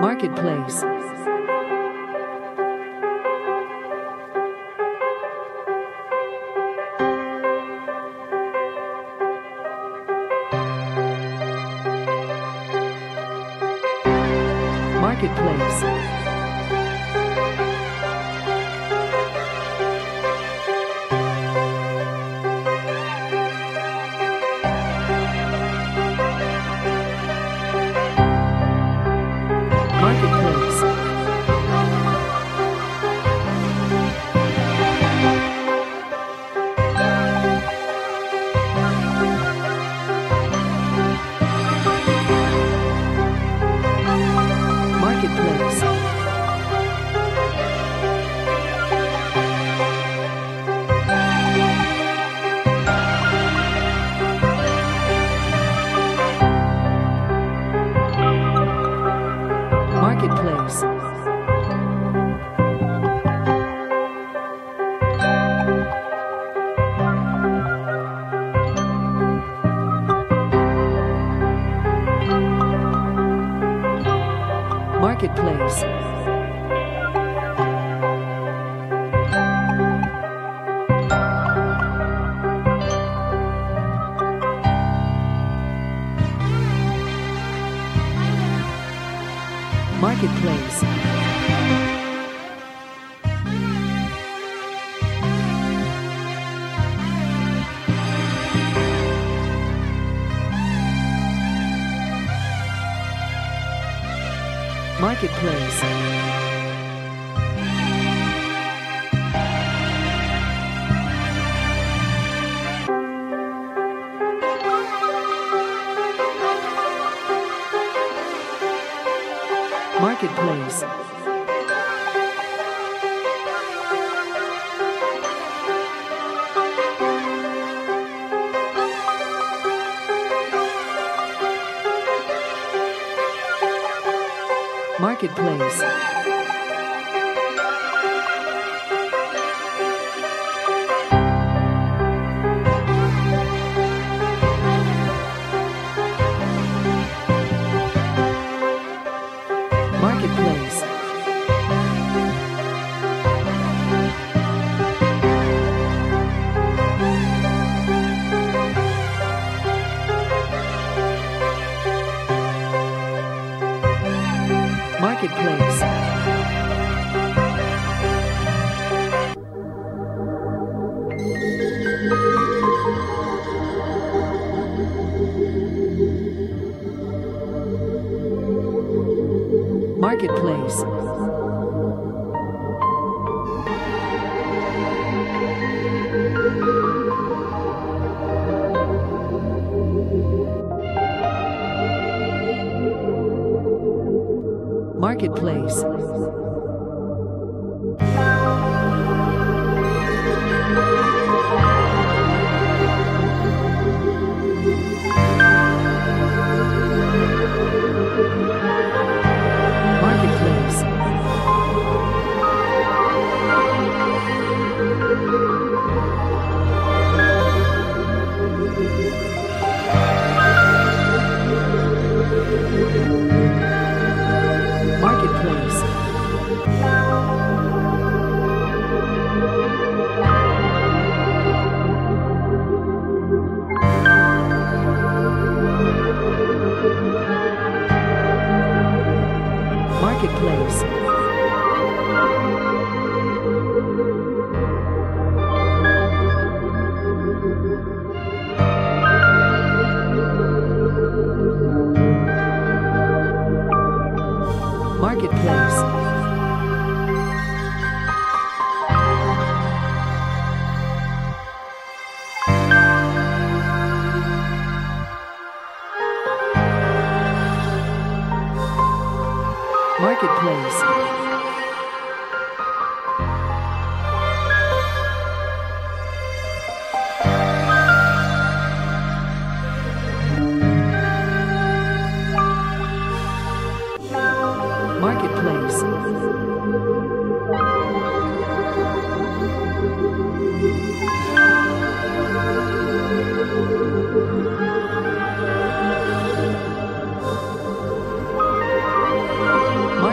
Marketplace. Marketplace. Marketplace. Marketplace. Marketplace.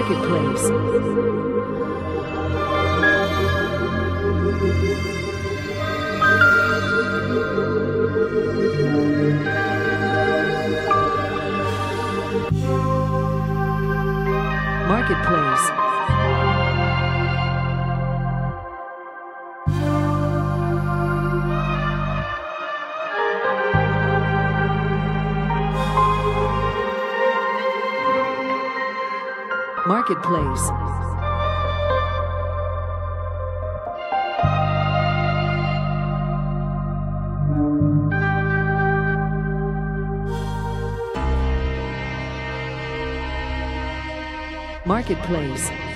Marketplace. Marketplace. Marketplace. Marketplace.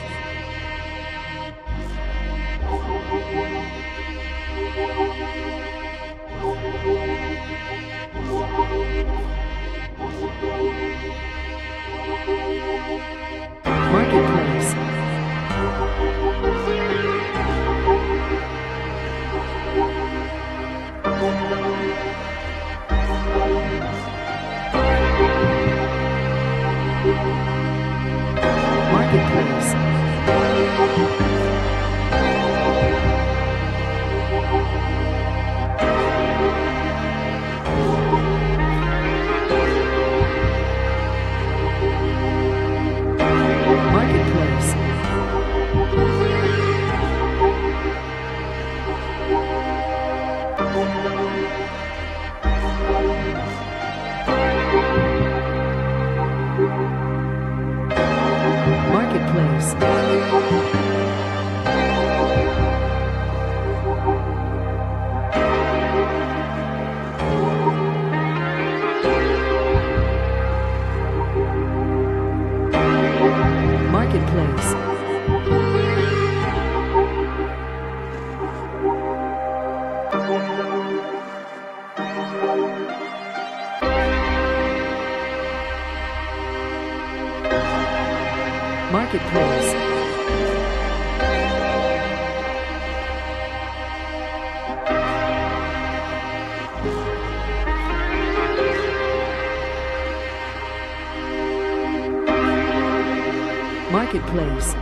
Marketplace.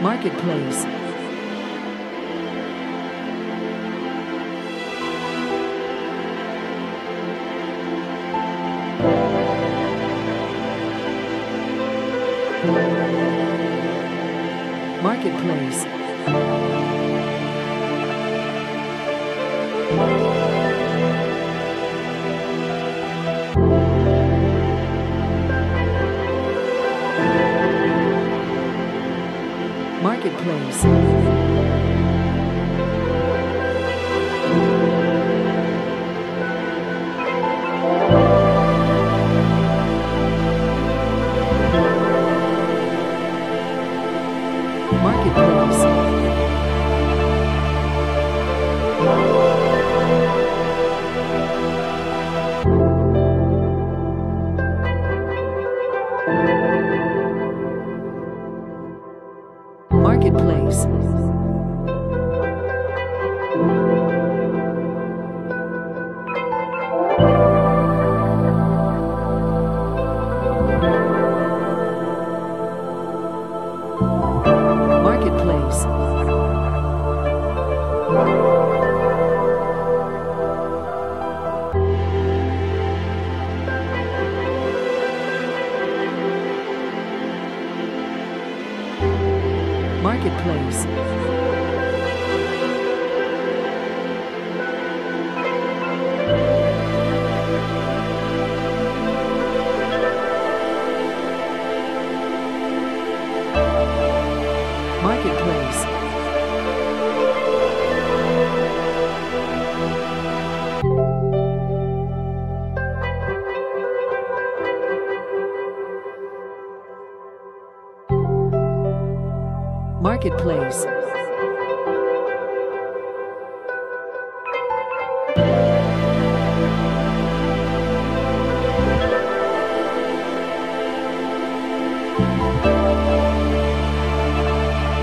Marketplace. Marketplace.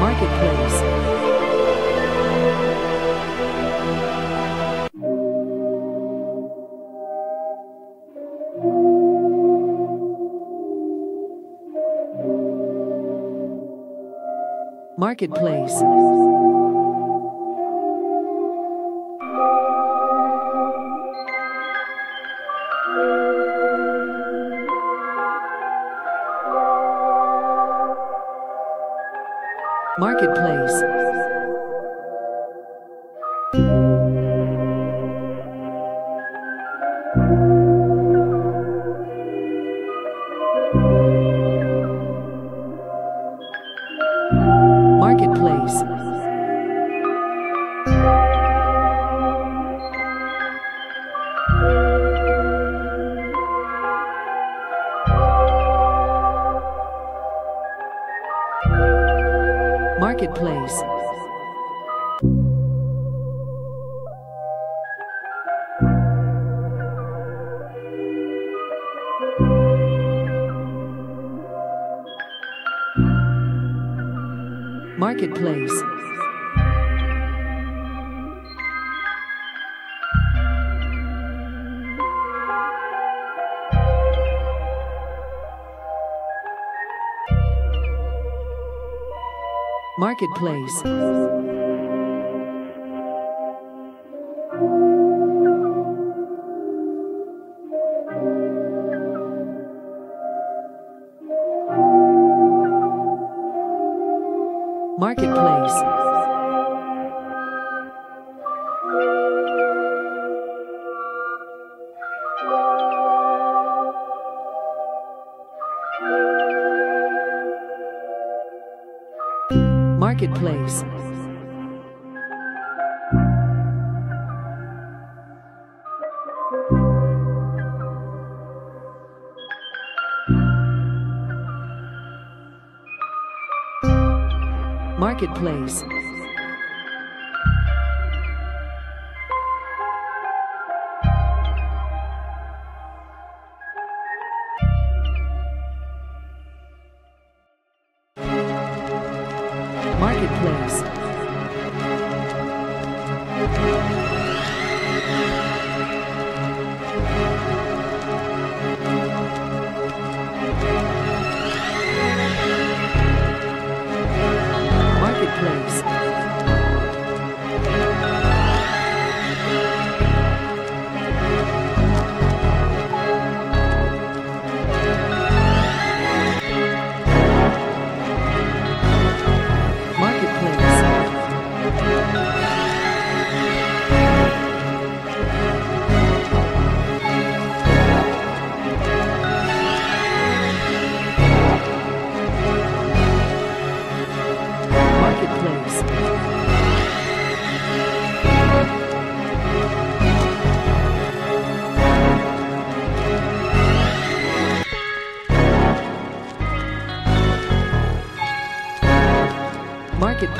Marketplace. Marketplace. Marketplace. place. Marketplace. Marketplace. Marketplace. Music plays. Marketplace.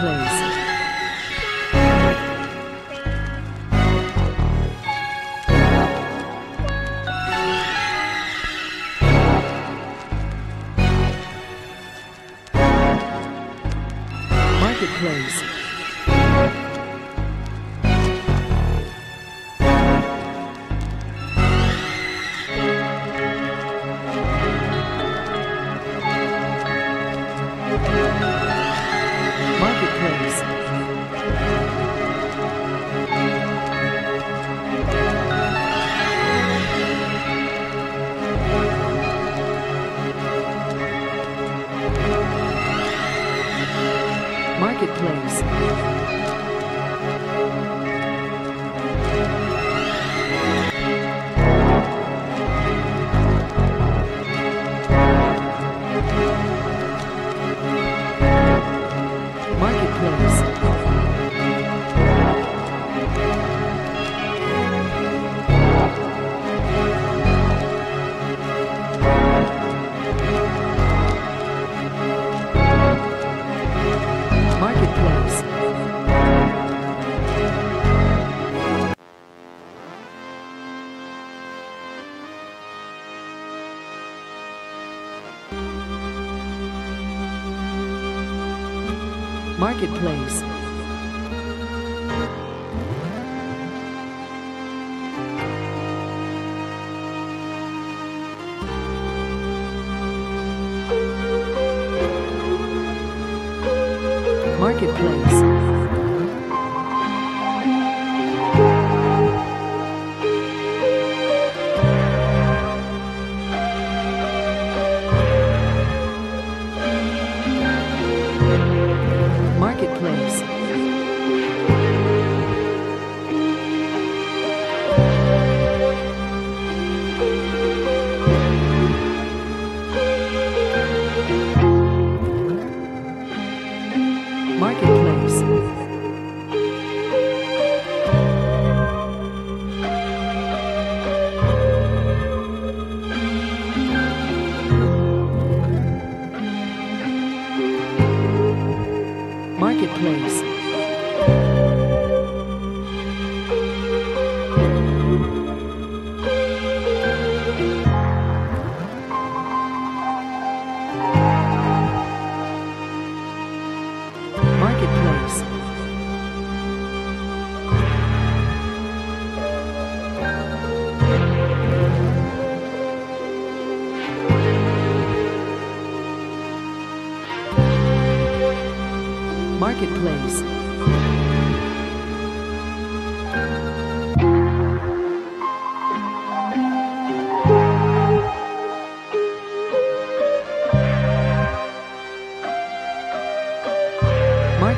Blues. Marketplace. Marketplace.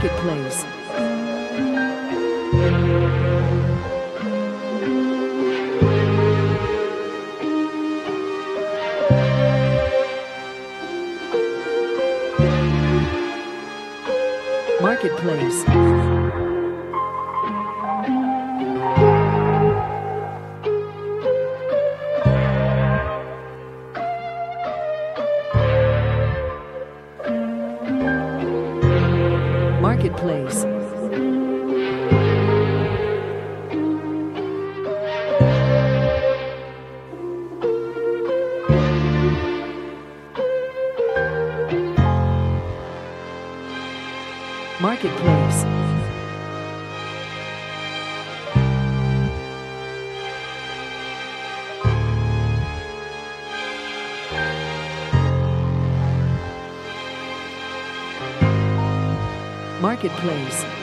Marketplace. Marketplace. Marketplace. Marketplace.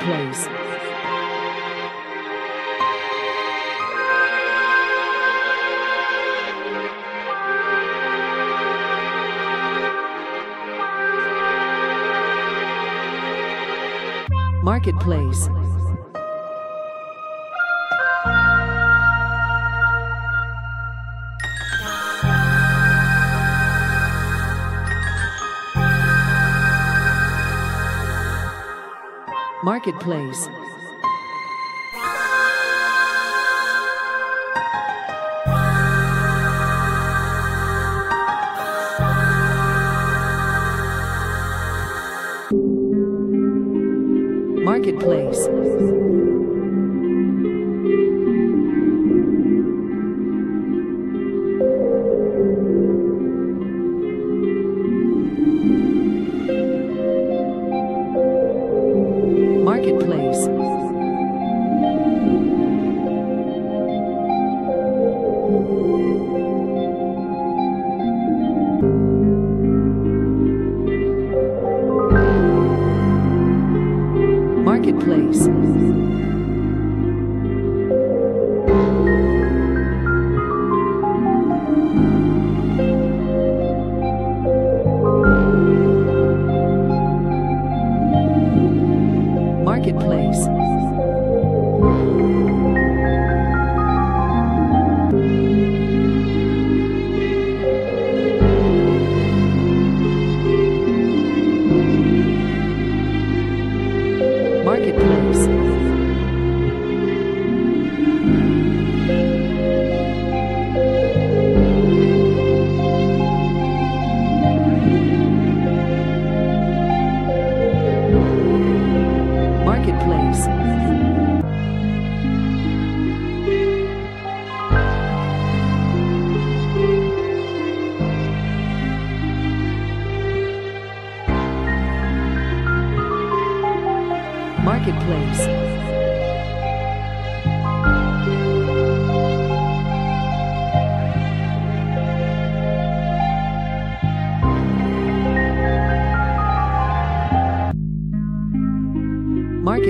place. Marketplace. Marketplace. Marketplace.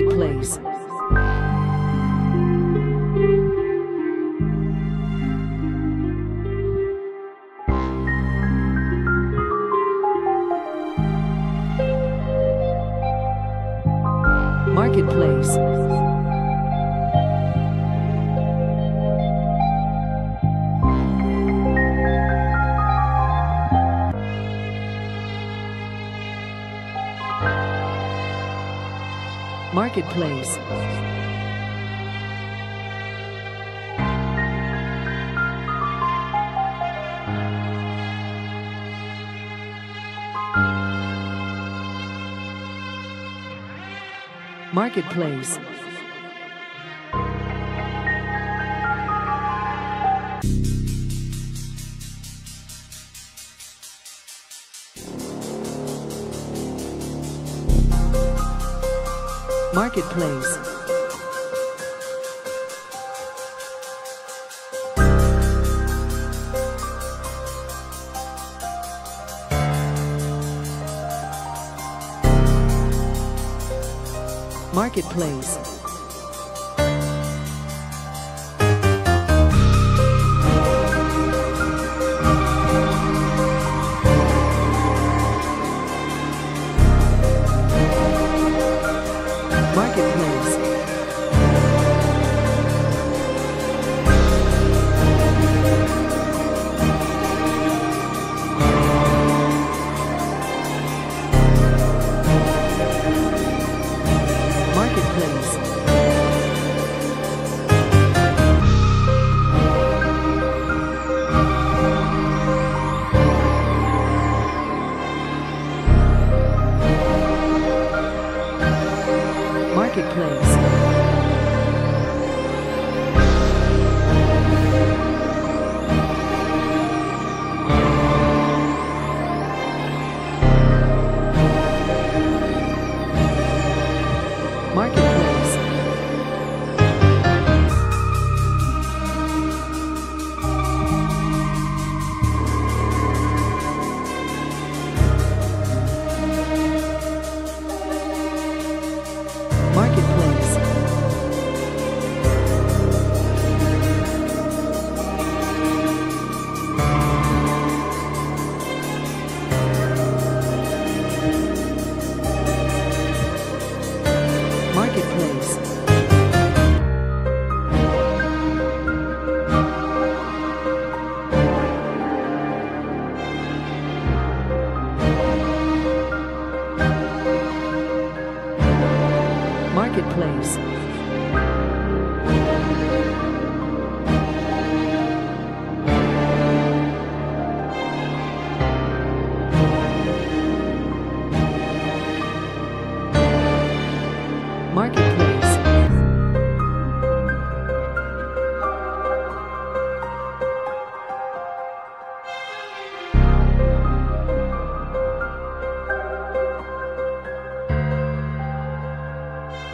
Marketplace. Marketplace. Marketplace. Marketplace. Marketplace. Marketplace.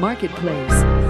Marketplace.